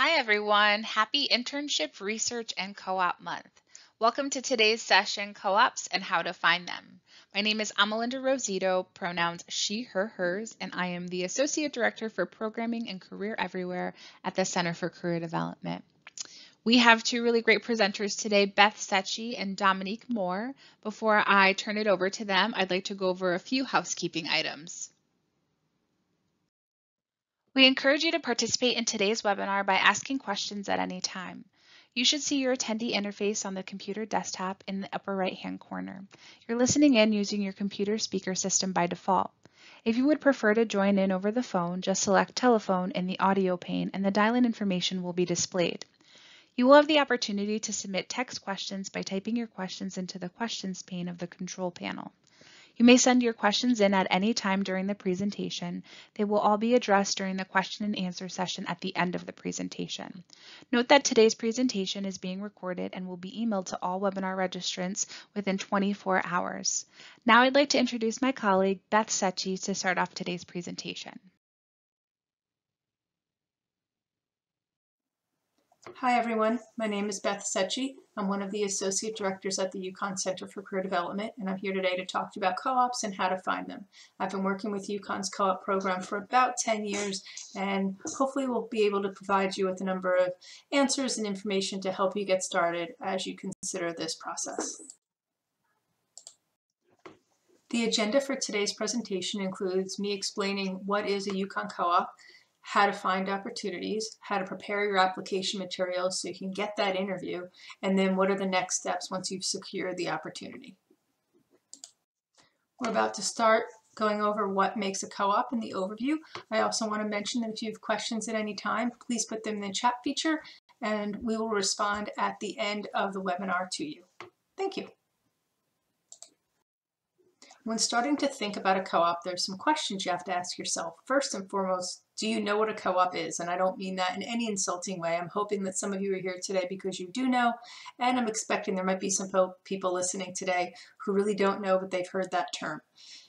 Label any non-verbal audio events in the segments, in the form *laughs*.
Hi, everyone. Happy Internship Research and Co-op Month. Welcome to today's session, Co-ops and How to Find Them. My name is Amalinda Rosito, pronouns she, her, hers, and I am the Associate Director for Programming and Career Everywhere at the Center for Career Development. We have two really great presenters today, Beth Secchi and Dominique Moore. Before I turn it over to them, I'd like to go over a few housekeeping items. We encourage you to participate in today's webinar by asking questions at any time. You should see your attendee interface on the computer desktop in the upper right-hand corner. You're listening in using your computer speaker system by default. If you would prefer to join in over the phone, just select telephone in the audio pane and the dial-in information will be displayed. You will have the opportunity to submit text questions by typing your questions into the questions pane of the control panel. You may send your questions in at any time during the presentation. They will all be addressed during the question and answer session at the end of the presentation. Note that today's presentation is being recorded and will be emailed to all webinar registrants within 24 hours. Now I'd like to introduce my colleague, Beth Secchi, to start off today's presentation. Hi everyone, my name is Beth Secchi. I'm one of the Associate Directors at the UConn Center for Career Development and I'm here today to talk to you about co-ops and how to find them. I've been working with UConn's co-op program for about 10 years and hopefully we'll be able to provide you with a number of answers and information to help you get started as you consider this process. The agenda for today's presentation includes me explaining what is a UConn co-op, how to find opportunities, how to prepare your application materials so you can get that interview, and then what are the next steps once you've secured the opportunity. We're about to start going over what makes a co-op in the overview. I also want to mention that if you have questions at any time, please put them in the chat feature and we will respond at the end of the webinar to you. Thank you. When starting to think about a co-op, there's some questions you have to ask yourself. First and foremost, do you know what a co-op is? And I don't mean that in any insulting way. I'm hoping that some of you are here today because you do know, and I'm expecting there might be some people listening today who really don't know, but they've heard that term.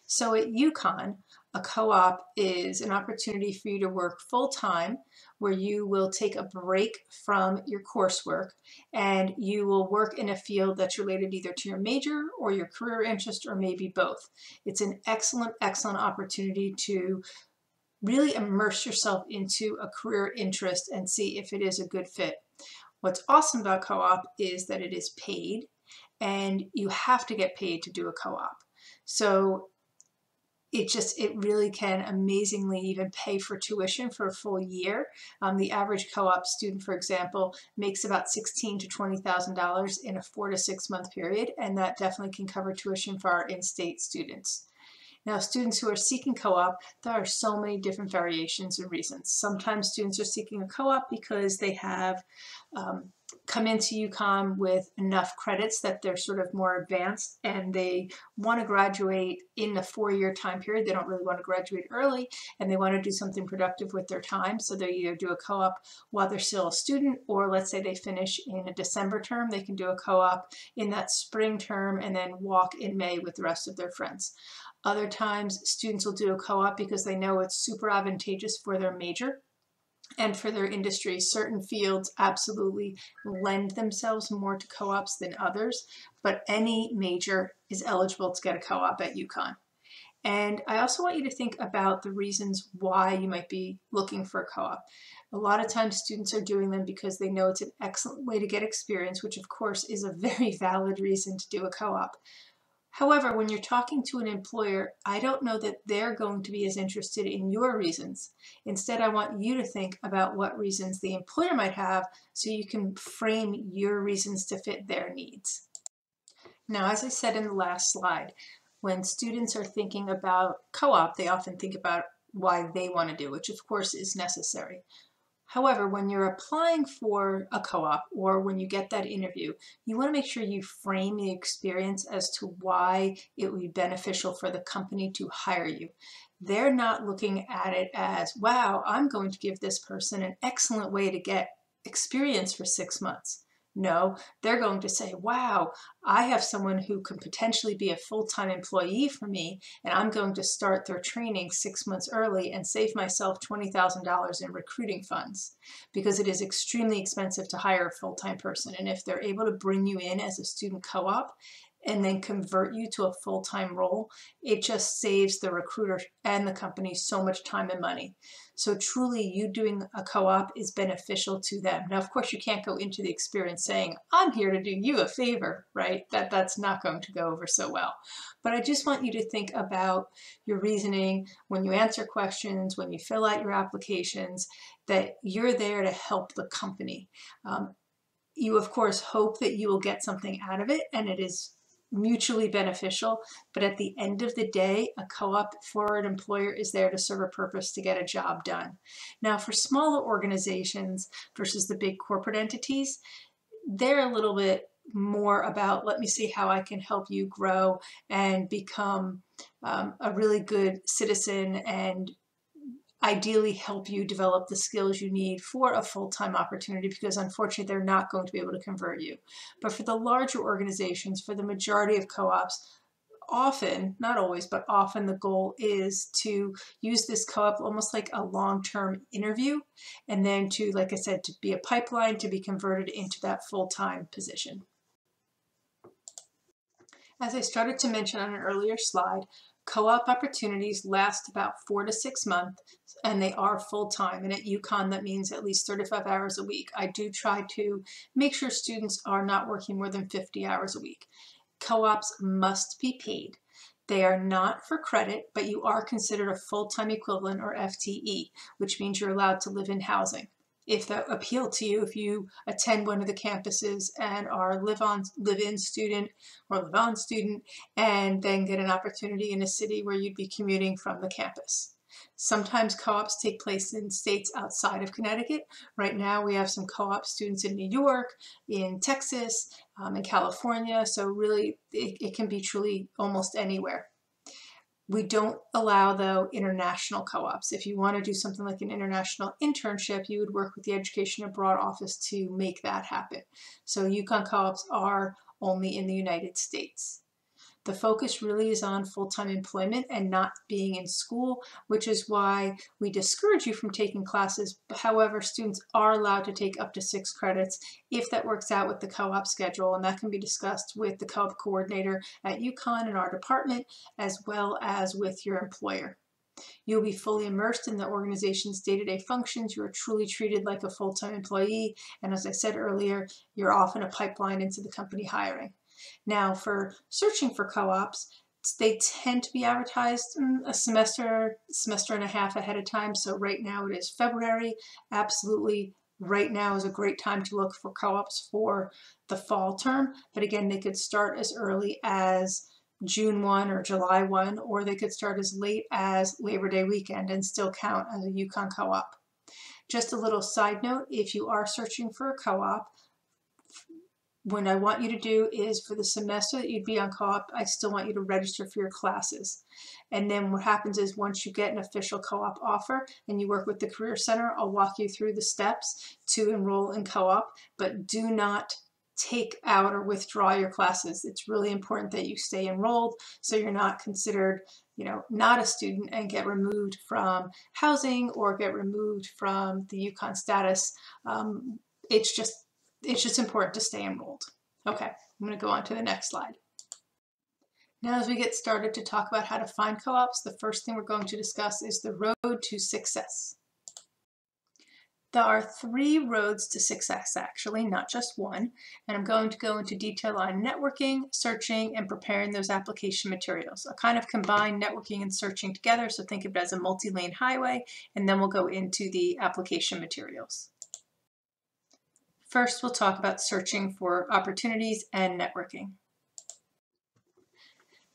So at UConn, a co-op is an opportunity for you to work full-time where you will take a break from your coursework and you will work in a field that's related either to your major or your career interest or maybe both. It's an excellent, excellent opportunity to really immerse yourself into a career interest and see if it is a good fit. What's awesome about co-op is that it is paid and you have to get paid to do a co-op. So it just it really can amazingly even pay for tuition for a full year. Um, the average co-op student, for example, makes about sixteen to twenty thousand dollars in a four to six month period, and that definitely can cover tuition for our in-state students. Now, students who are seeking co-op, there are so many different variations and reasons. Sometimes students are seeking a co-op because they have um, come into UConn with enough credits that they're sort of more advanced and they want to graduate in the four-year time period. They don't really want to graduate early and they want to do something productive with their time. So they either do a co-op while they're still a student or let's say they finish in a December term, they can do a co-op in that spring term and then walk in May with the rest of their friends. Other times students will do a co-op because they know it's super advantageous for their major and for their industry. Certain fields absolutely lend themselves more to co-ops than others, but any major is eligible to get a co-op at UConn. And I also want you to think about the reasons why you might be looking for a co-op. A lot of times students are doing them because they know it's an excellent way to get experience, which of course is a *laughs* very valid reason to do a co-op. However, when you're talking to an employer, I don't know that they're going to be as interested in your reasons. Instead, I want you to think about what reasons the employer might have so you can frame your reasons to fit their needs. Now, as I said in the last slide, when students are thinking about co-op, they often think about why they want to do, which of course is necessary. However, when you're applying for a co-op or when you get that interview, you want to make sure you frame the experience as to why it would be beneficial for the company to hire you. They're not looking at it as, wow, I'm going to give this person an excellent way to get experience for six months. No, they're going to say, wow, I have someone who could potentially be a full time employee for me, and I'm going to start their training six months early and save myself $20,000 in recruiting funds because it is extremely expensive to hire a full time person. And if they're able to bring you in as a student co op, and then convert you to a full time role, it just saves the recruiter and the company so much time and money. So, truly, you doing a co op is beneficial to them. Now, of course, you can't go into the experience saying, I'm here to do you a favor, right? That, that's not going to go over so well. But I just want you to think about your reasoning when you answer questions, when you fill out your applications, that you're there to help the company. Um, you, of course, hope that you will get something out of it, and it is mutually beneficial, but at the end of the day, a co-op for an employer is there to serve a purpose to get a job done. Now, for smaller organizations versus the big corporate entities, they're a little bit more about let me see how I can help you grow and become um, a really good citizen and ideally help you develop the skills you need for a full-time opportunity because unfortunately they're not going to be able to convert you. But for the larger organizations, for the majority of co-ops, often, not always, but often the goal is to use this co-op almost like a long-term interview and then to, like I said, to be a pipeline to be converted into that full-time position. As I started to mention on an earlier slide, Co-op opportunities last about four to six months and they are full-time. And at UConn, that means at least 35 hours a week. I do try to make sure students are not working more than 50 hours a week. Co-ops must be paid. They are not for credit, but you are considered a full-time equivalent or FTE, which means you're allowed to live in housing if that appeal to you, if you attend one of the campuses and are live on live in student or live on student and then get an opportunity in a city where you'd be commuting from the campus. Sometimes co-ops take place in states outside of Connecticut. Right now we have some co-op students in New York, in Texas, um, in California. So really it, it can be truly almost anywhere. We don't allow, though, international co-ops. If you want to do something like an international internship, you would work with the Education Abroad Office to make that happen. So UConn co-ops are only in the United States. The focus really is on full-time employment and not being in school, which is why we discourage you from taking classes. However, students are allowed to take up to six credits if that works out with the co-op schedule, and that can be discussed with the co-op coordinator at UConn in our department, as well as with your employer. You'll be fully immersed in the organization's day-to-day -day functions. You are truly treated like a full-time employee. And as I said earlier, you're often a pipeline into the company hiring. Now for searching for co-ops, they tend to be advertised mm, a semester, semester and a half ahead of time. So right now it is February. Absolutely right now is a great time to look for co-ops for the fall term. But again, they could start as early as June 1 or July 1, or they could start as late as Labor Day weekend and still count as a UConn co-op. Just a little side note, if you are searching for a co-op, what I want you to do is for the semester that you'd be on co-op, I still want you to register for your classes. And then what happens is once you get an official co-op offer and you work with the Career Center, I'll walk you through the steps to enroll in co-op, but do not take out or withdraw your classes. It's really important that you stay enrolled so you're not considered you know, not a student and get removed from housing or get removed from the UConn status. Um, it's just it's just important to stay enrolled. Okay, I'm going to go on to the next slide. Now as we get started to talk about how to find co-ops, the first thing we're going to discuss is the road to success. There are three roads to success actually, not just one, and I'm going to go into detail on networking, searching, and preparing those application materials. I'll kind of combine networking and searching together, so think of it as a multi-lane highway, and then we'll go into the application materials. First, we'll talk about searching for opportunities and networking.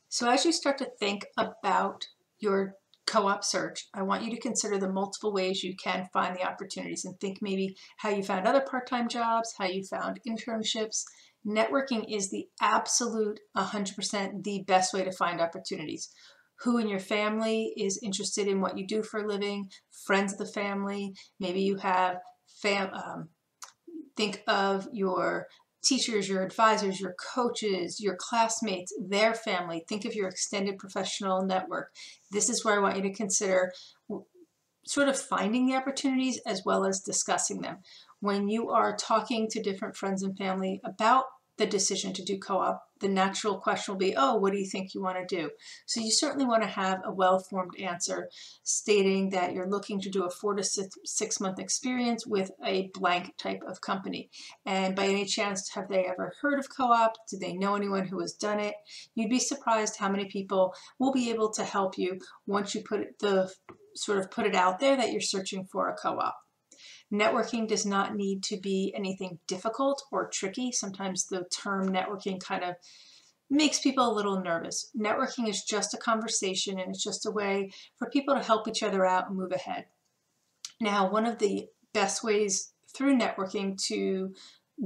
So as you start to think about your co-op search, I want you to consider the multiple ways you can find the opportunities and think maybe how you found other part-time jobs, how you found internships. Networking is the absolute 100% the best way to find opportunities. Who in your family is interested in what you do for a living, friends of the family, maybe you have fam um, think of your teachers, your advisors, your coaches, your classmates, their family. Think of your extended professional network. This is where I want you to consider sort of finding the opportunities as well as discussing them. When you are talking to different friends and family about the decision to do co-op, the natural question will be, oh, what do you think you want to do? So you certainly want to have a well-formed answer stating that you're looking to do a four to six, month experience with a blank type of company. And by any chance, have they ever heard of co-op? Do they know anyone who has done it? You'd be surprised how many people will be able to help you once you put the sort of put it out there that you're searching for a co-op. Networking does not need to be anything difficult or tricky. Sometimes the term networking kind of makes people a little nervous. Networking is just a conversation and it's just a way for people to help each other out and move ahead. Now, one of the best ways through networking to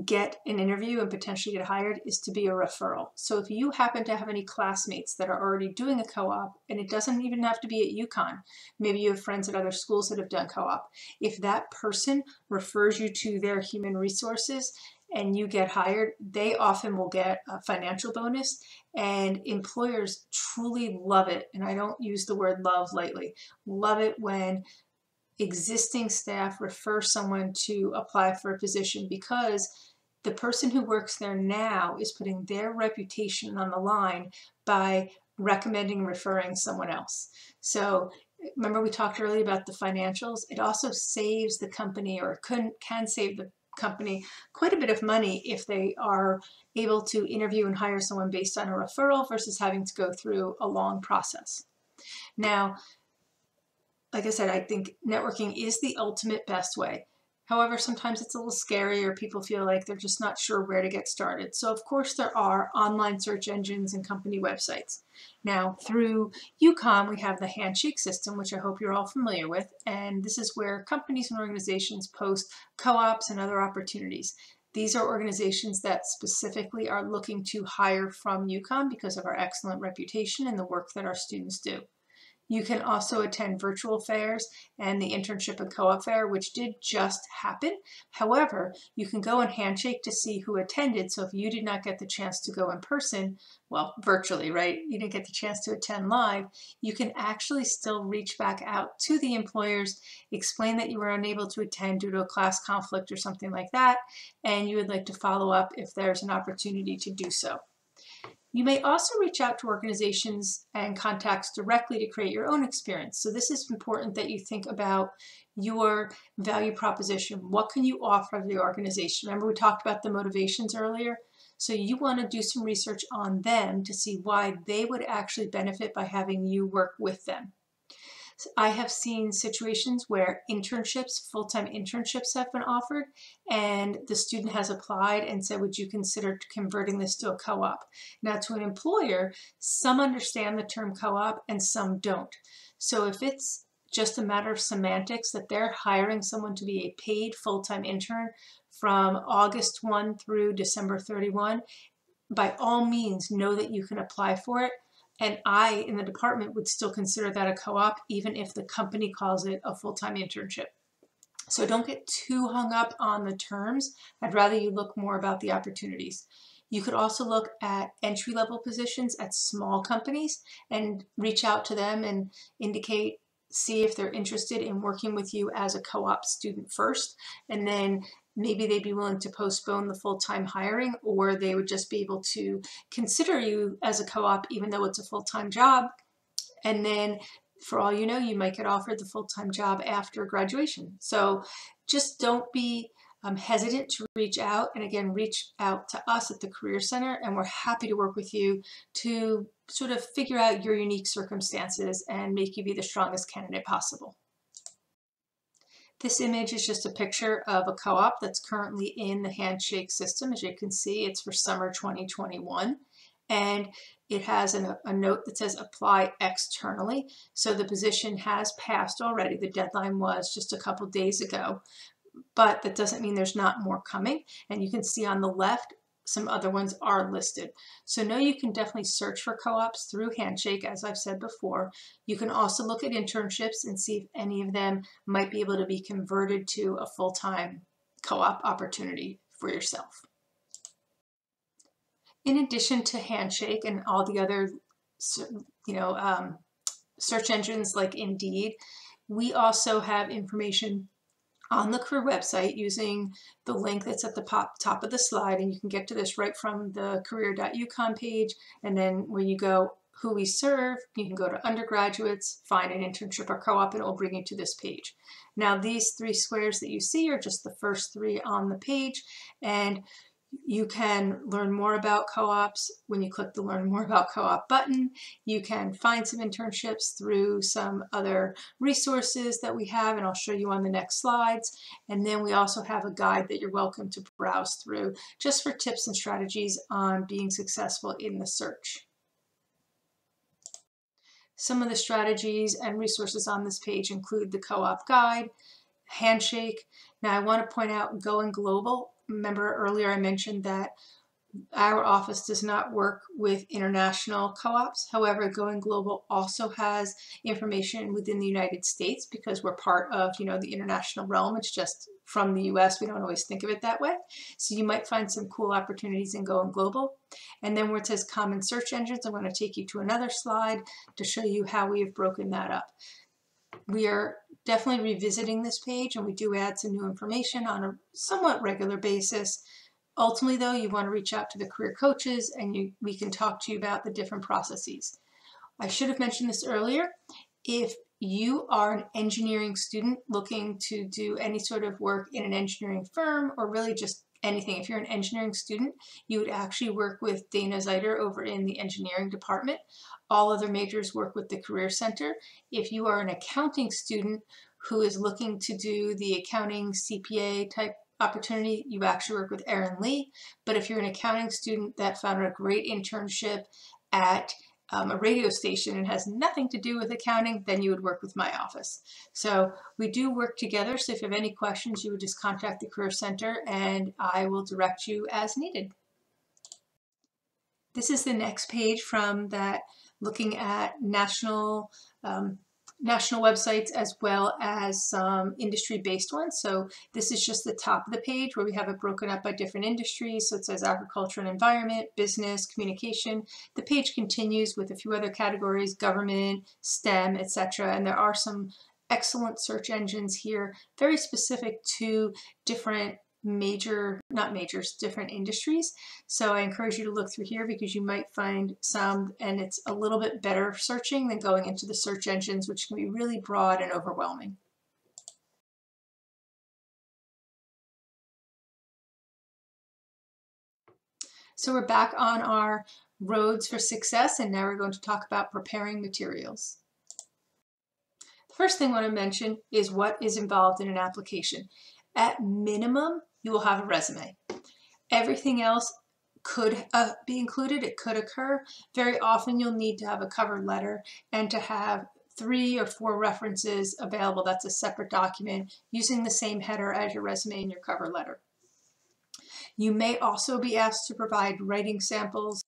get an interview and potentially get hired is to be a referral. So if you happen to have any classmates that are already doing a co-op, and it doesn't even have to be at UConn, maybe you have friends at other schools that have done co-op. If that person refers you to their human resources and you get hired, they often will get a financial bonus and employers truly love it. And I don't use the word love lightly. Love it when existing staff refer someone to apply for a position because the person who works there now is putting their reputation on the line by recommending referring someone else. So remember we talked earlier about the financials? It also saves the company or can, can save the company quite a bit of money if they are able to interview and hire someone based on a referral versus having to go through a long process. Now, like I said, I think networking is the ultimate best way. However, sometimes it's a little scary or people feel like they're just not sure where to get started. So of course there are online search engines and company websites. Now through UConn we have the Handshake system, which I hope you're all familiar with, and this is where companies and organizations post co-ops and other opportunities. These are organizations that specifically are looking to hire from UConn because of our excellent reputation and the work that our students do. You can also attend virtual fairs and the internship and co-op fair, which did just happen. However, you can go and handshake to see who attended. So if you did not get the chance to go in person, well, virtually, right? You didn't get the chance to attend live, you can actually still reach back out to the employers, explain that you were unable to attend due to a class conflict or something like that, and you would like to follow up if there's an opportunity to do so. You may also reach out to organizations and contacts directly to create your own experience. So this is important that you think about your value proposition. What can you offer the organization? Remember we talked about the motivations earlier? So you want to do some research on them to see why they would actually benefit by having you work with them. I have seen situations where internships, full-time internships have been offered and the student has applied and said, would you consider converting this to a co-op? Now to an employer, some understand the term co-op and some don't. So if it's just a matter of semantics that they're hiring someone to be a paid full-time intern from August 1 through December 31, by all means know that you can apply for it and I, in the department, would still consider that a co-op, even if the company calls it a full-time internship. So don't get too hung up on the terms. I'd rather you look more about the opportunities. You could also look at entry-level positions at small companies and reach out to them and indicate, see if they're interested in working with you as a co-op student first, and then maybe they'd be willing to postpone the full-time hiring or they would just be able to consider you as a co-op even though it's a full-time job. And then for all you know you might get offered the full-time job after graduation. So just don't be um, hesitant to reach out and again reach out to us at the career center and we're happy to work with you to sort of figure out your unique circumstances and make you be the strongest candidate possible this image is just a picture of a co-op that's currently in the handshake system. As you can see, it's for summer 2021. And it has an, a note that says apply externally. So the position has passed already. The deadline was just a couple days ago, but that doesn't mean there's not more coming. And you can see on the left, some other ones are listed. So know you can definitely search for co-ops through Handshake, as I've said before. You can also look at internships and see if any of them might be able to be converted to a full-time co-op opportunity for yourself. In addition to Handshake and all the other, you know, um, search engines like Indeed, we also have information on mm-hmm. the career website using the link that's at the top, top of the slide and you can get to this right from the career.uconn page and then when you go who we serve, you can go to undergraduates, find an internship or co-op, and it will bring you to this page. Now, these three squares that you see are just the first three on the page, and you can learn more about co-ops when you click the Learn More About Co-op button. You can find some internships through some other resources that we have, and I'll show you on the next slides. And then we also have a guide that you're welcome to browse through just for tips and strategies on being successful in the search. Some of the strategies and resources on this page include the co-op guide, Handshake. Now I want to point out Going Global remember earlier I mentioned that our office does not work with international co-ops. However, Going Global also has information within the United States because we're part of, you know, the international realm. It's just from the US. We don't always think of it that way. So you might find some cool opportunities in Going Global. And then where it says common search engines, I'm going to take you to another slide to show you how we have broken that up. We are definitely revisiting this page and we do add some new information on a somewhat regular basis. Ultimately though, you want to reach out to the career coaches and you, we can talk to you about the different processes. I should have mentioned this earlier. If you are an engineering student looking to do any sort of work in an engineering firm or really just anything. If you're an engineering student, you would actually work with Dana Zeiter over in the engineering department. All other majors work with the Career Center. If you are an accounting student who is looking to do the accounting CPA type opportunity, you actually work with Erin Lee. But if you're an accounting student that found a great internship at um, a radio station and has nothing to do with accounting, then you would work with my office. So we do work together. So if you have any questions, you would just contact the Career Center and I will direct you as needed. This is the next page from that looking at national um, national websites as well as some industry-based ones. So this is just the top of the page where we have it broken up by different industries. So it says agriculture and environment, business, communication. The page continues with a few other categories, government, STEM, etc. And there are some excellent search engines here, very specific to different major, not majors, different industries. So I encourage you to look through here because you might find some, and it's a little bit better searching than going into the search engines, which can be really broad and overwhelming. So we're back on our roads for success, and now we're going to talk about preparing materials. The first thing I want to mention is what is involved in an application. At minimum, you will have a resume. Everything else could uh, be included, it could occur. Very often you'll need to have a cover letter and to have three or four references available. That's a separate document using the same header as your resume and your cover letter. You may also be asked to provide writing samples,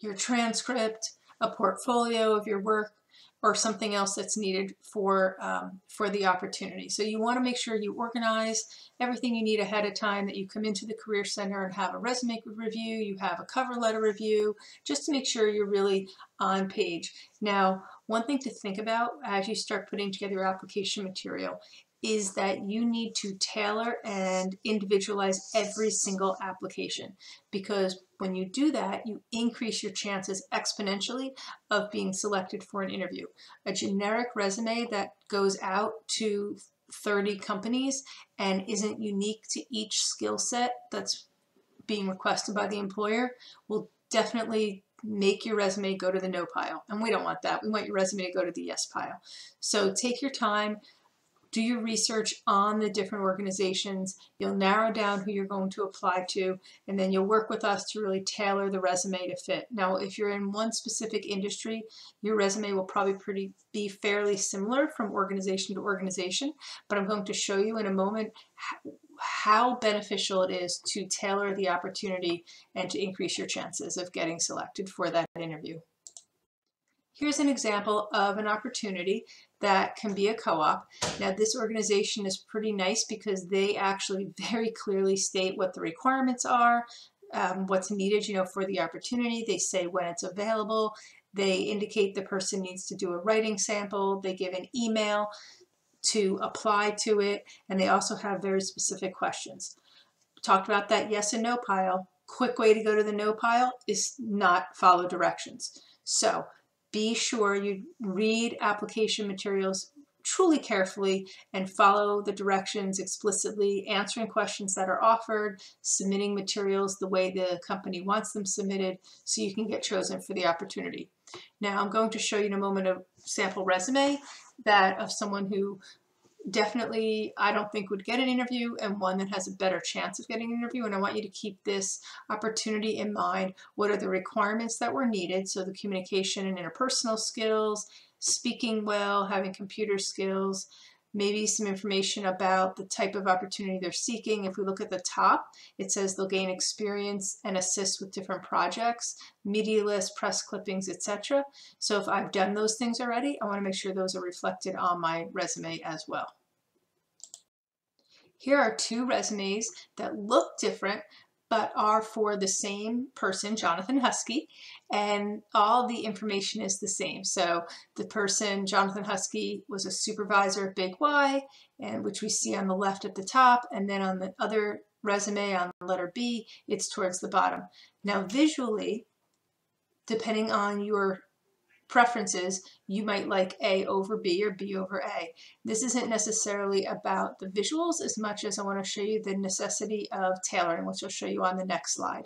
your transcript, a portfolio of your work, or something else that's needed for, um, for the opportunity. So you want to make sure you organize everything you need ahead of time, that you come into the Career Center and have a resume review, you have a cover letter review, just to make sure you're really on page. Now, one thing to think about as you start putting together your application material is that you need to tailor and individualize every single application because when you do that, you increase your chances exponentially of being selected for an interview. A generic resume that goes out to 30 companies and isn't unique to each skill set that's being requested by the employer will definitely make your resume go to the no pile. And we don't want that. We want your resume to go to the yes pile. So take your time, do your research on the different organizations. You'll narrow down who you're going to apply to, and then you'll work with us to really tailor the resume to fit. Now, if you're in one specific industry, your resume will probably pretty be fairly similar from organization to organization, but I'm going to show you in a moment how beneficial it is to tailor the opportunity and to increase your chances of getting selected for that interview. Here's an example of an opportunity that can be a co-op. Now this organization is pretty nice because they actually *laughs* very clearly state what the requirements are, um, what's needed, you know, for the opportunity. They say when it's available. They indicate the person needs to do a writing sample. They give an email to apply to it, and they also have very specific questions. Talked about that yes and no pile. Quick way to go to the no pile is not follow directions. So be sure you read application materials truly carefully and follow the directions explicitly, answering questions that are offered, submitting materials the way the company wants them submitted so you can get chosen for the opportunity. Now I'm going to show you in a moment a sample resume that of someone who definitely I don't think would get an interview and one that has a better chance of getting an interview. And I want you to keep this opportunity in mind. What are the requirements that were needed? So the communication and interpersonal skills, speaking well, having computer skills, maybe some information about the type of opportunity they're seeking. If we look at the top, it says they'll gain experience and assist with different projects, media lists, press clippings, etc. So if I've done those things already, I want to make sure those are reflected on my resume as well. Here are two resumes that look different, but are for the same person, Jonathan Husky, and all the information is the same. So the person, Jonathan Husky, was a supervisor at Big Y, and which we see on the left at the top, and then on the other resume on letter B, it's towards the bottom. Now visually, depending on your preferences, you might like A over B or B over A. This isn't necessarily about the visuals as much as I want to show you the necessity of tailoring, which I'll show you on the next slide.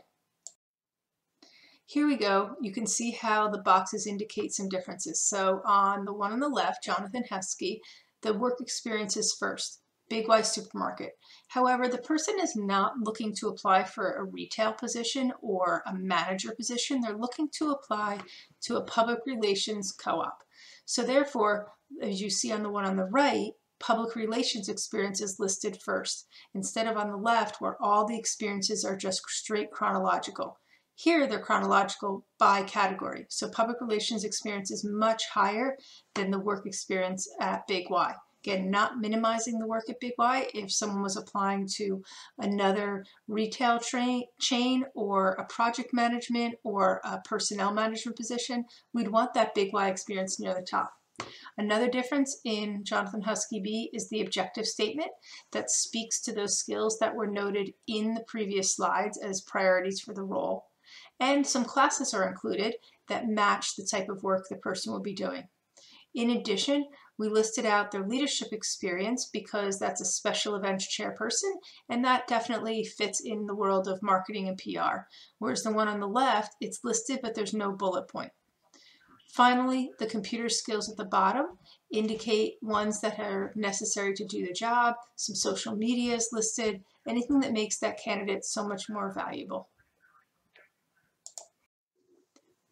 Here we go. You can see how the boxes indicate some differences. So on the one on the left, Jonathan Husky, the work experience is first. Big Y supermarket. However, the person is not looking to apply for a retail position or a manager position. They're looking to apply to a public relations co-op. So therefore, as you see on the one on the right, public relations experience is listed first, instead of on the left where all the experiences are just straight chronological. Here, they're chronological by category. So public relations experience is much higher than the work experience at Big Y. Again, not minimizing the work at Big Y. If someone was applying to another retail chain or a project management or a personnel management position, we'd want that Big Y experience near the top. Another difference in Jonathan Husky B is the objective statement that speaks to those skills that were noted in the previous slides as priorities for the role. And some classes are included that match the type of work the person will be doing. In addition, we listed out their leadership experience because that's a special events chairperson, and that definitely fits in the world of marketing and PR. Whereas the one on the left, it's listed, but there's no bullet point. Finally, the computer skills at the bottom indicate ones that are necessary to do the job. Some social media is listed, anything that makes that candidate so much more valuable.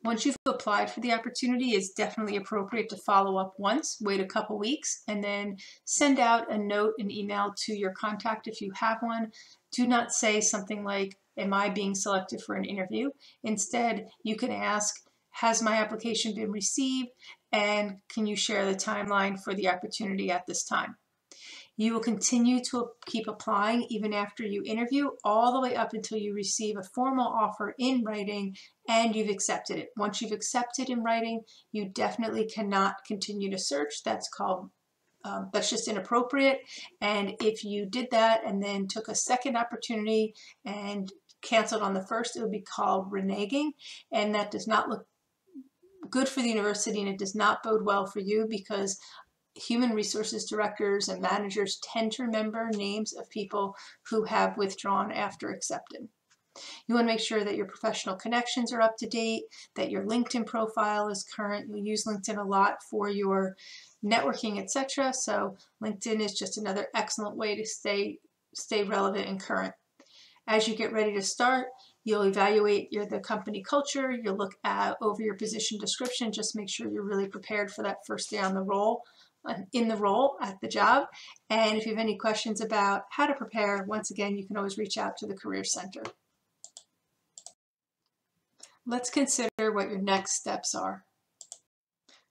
Once you've applied for the opportunity, it's definitely appropriate to follow up once, wait a couple weeks, and then send out a note, an email to your contact if you have one. Do not say something like, am I being selected for an interview? Instead, you can ask, has my application been received? And can you share the timeline for the opportunity at this time? You will continue to keep applying even after you interview all the way up until you receive a formal offer in writing and you've accepted it. Once you've accepted in writing, you definitely cannot continue to search. That's called um, that's just inappropriate. And if you did that and then took a second opportunity and canceled on the first, it would be called reneging. And that does not look good for the university and it does not bode well for you because human resources directors and managers tend to remember names of people who have withdrawn after accepted. You want to make sure that your professional connections are up to date, that your LinkedIn profile is current. You'll use LinkedIn a lot for your networking, etc. So LinkedIn is just another excellent way to stay stay relevant and current. As you get ready to start, you'll evaluate your the company culture, you'll look at over your position description, just make sure you're really prepared for that first day on the role in the role at the job. And if you have any questions about how to prepare, once again, you can always reach out to the Career Center. Let's consider what your next steps are.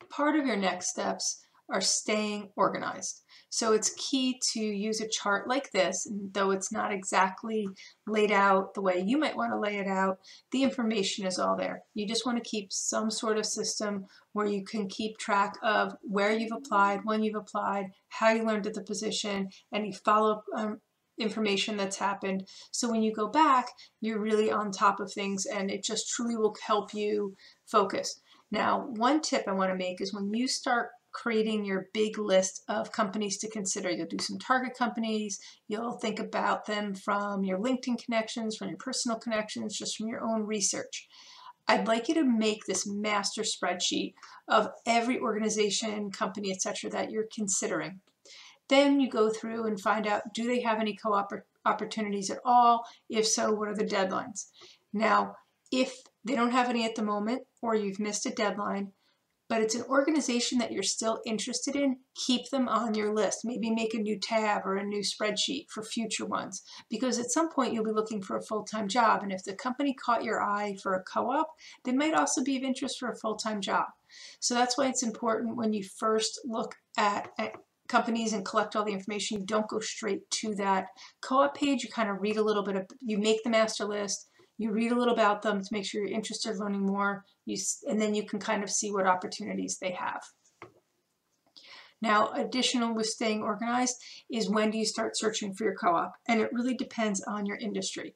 Part of your next steps are staying organized. So it's key to use a chart like this, and though it's not exactly laid out the way you might want to lay it out, the information is all there. You just want to keep some sort of system where you can keep track of where you've applied, when you've applied, how you learned at the position, any follow-up um, information that's happened. So when you go back, you're really on top of things and it just truly will help you focus. Now, one tip I want to make is when you start creating your big list of companies to consider. You'll do some target companies. You'll think about them from your LinkedIn connections, from your personal connections, just from your own research. I'd like you to make this master spreadsheet of every organization, company, etc. that you're considering. Then you go through and find out, do they have any co-op opportunities at all? If so, what are the deadlines? Now, if they don't have any at the moment, or you've missed a deadline, but it's an organization that you're still interested in, keep them on your list. Maybe make a new tab or a new spreadsheet for future ones. Because at some point you'll be looking for a full-time job. And if the company caught your eye for a co-op, they might also be of interest for a full-time job. So that's why it's important when you first look at, at companies and collect all the information, you don't go straight to that co-op page. You kind of read a little bit of, you make the master list, you read a little about them to make sure you're interested in learning more, you, and then you can kind of see what opportunities they have. Now, additional with staying organized is when do you start searching for your co-op? And it really depends on your industry.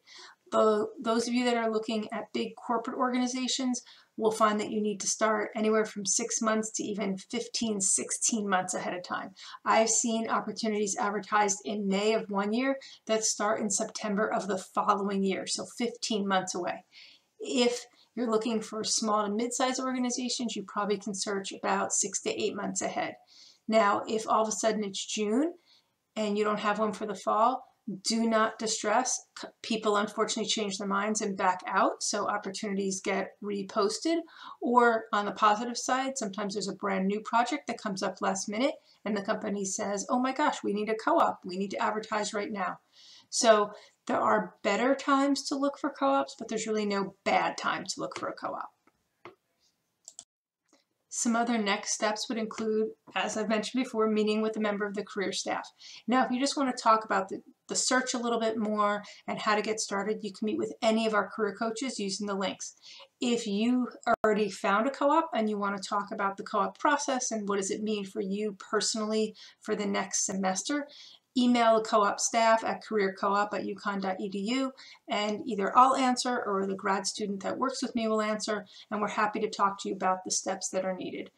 The, those of you that are looking at big corporate organizations will find that you need to start anywhere from six months to even 15, 16 months ahead of time. I've seen opportunities advertised in May of one year that start in September of the following year, so 15 months away. If you're looking for small to mid-sized organizations, you probably can search about six to eight months ahead. Now, if all of a sudden it's June and you don't have one for the fall, do not distress. People unfortunately change their minds and back out, so opportunities get reposted. Or on the positive side, sometimes there's a brand new project that comes up last minute and the company says, oh my gosh, we need a co-op. We need to advertise right now. So there are better times to look for co-ops, but there's really no bad time to look for a co-op. Some other next steps would include, as I've mentioned before, meeting with a member of the career staff. Now, if you just want to talk about the, the search a little bit more and how to get started, you can meet with any of our career coaches using the links. If you already found a co-op and you want to talk about the co-op process and what does it mean for you personally for the next semester, email the co-op staff at careercoop at uconn.edu and either I'll answer or the grad student that works with me will answer and we're happy to talk to you about the steps that are needed.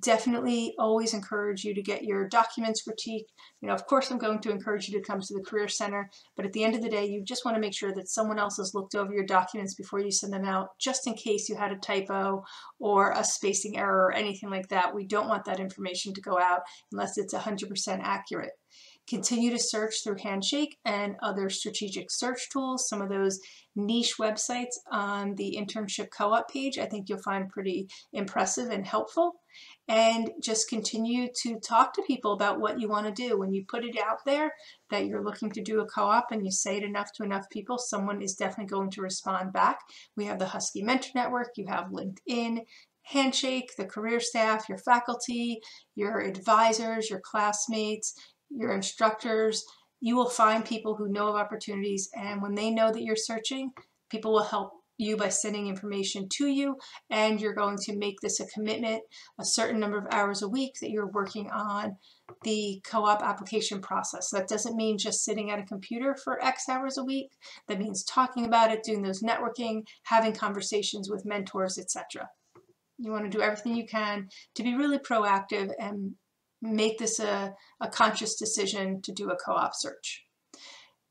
Definitely always encourage you to get your documents critiqued. You know, of course I'm going to encourage you to come to the Career Center, but at the end of the day, you just want to make sure that someone else has looked over your documents before you send them out, just in case you had a typo or a spacing error or anything like that. We don't want that information to go out unless it's 100% accurate. Continue to search through Handshake and other strategic search tools, some of those niche websites on the internship co-op page. I think you'll find pretty impressive and helpful. And just continue to talk to people about what you want to do. When you put it out there that you're looking to do a co-op and you say it enough to enough people, someone is definitely going to respond back. We have the Husky Mentor Network, you have LinkedIn, Handshake, the career staff, your faculty, your advisors, your classmates, your instructors, you will find people who know of opportunities and when they know that you're searching, people will help you by sending information to you and you're going to make this a commitment a certain number of hours a week that you're working on the co-op application process. That doesn't mean just sitting at a computer for X hours a week. That means talking about it, doing those networking, having conversations with mentors, etc. You want to do everything you can to be really proactive and make this a, a conscious decision to do a co-op search.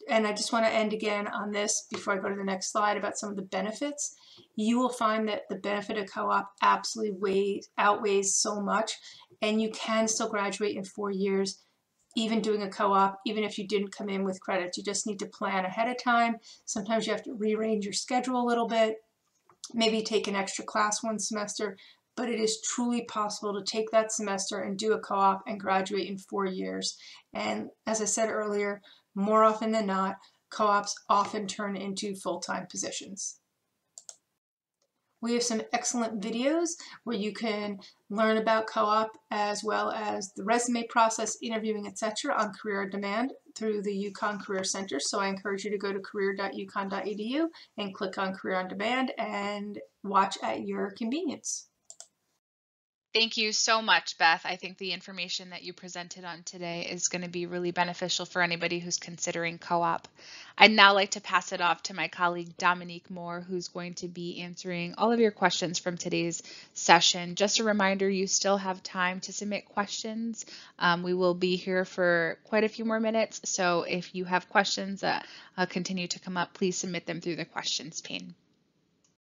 And I just want to end again on this before I go to the next slide about some of the benefits. You will find that the benefit of co-op absolutely weighs, outweighs so much and you can still graduate in four years even doing a co-op, even if you didn't come in with credits. You just need to plan ahead of time. Sometimes you have to rearrange your schedule a little bit, maybe take an extra class one semester, but it is truly possible to take that semester and do a co-op and graduate in four years. And as I said earlier, more often than not, co-ops often turn into full-time positions. We have some excellent videos where you can learn about co-op as well as the resume process, interviewing, etc. on Career Demand through the UConn Career Center. So I encourage you to go to career.uconn.edu and click on Career on Demand and watch at your convenience. Thank you so much, Beth. I think the information that you presented on today is going to be really beneficial for anybody who's considering co-op. I'd now like to pass it off to my colleague Dominique Moore, who's going to be answering all of your questions from today's session. Just a reminder, you still have time to submit questions. Um, we will be here for quite a few more minutes, so if you have questions that uh, continue to come up, please submit them through the questions pane.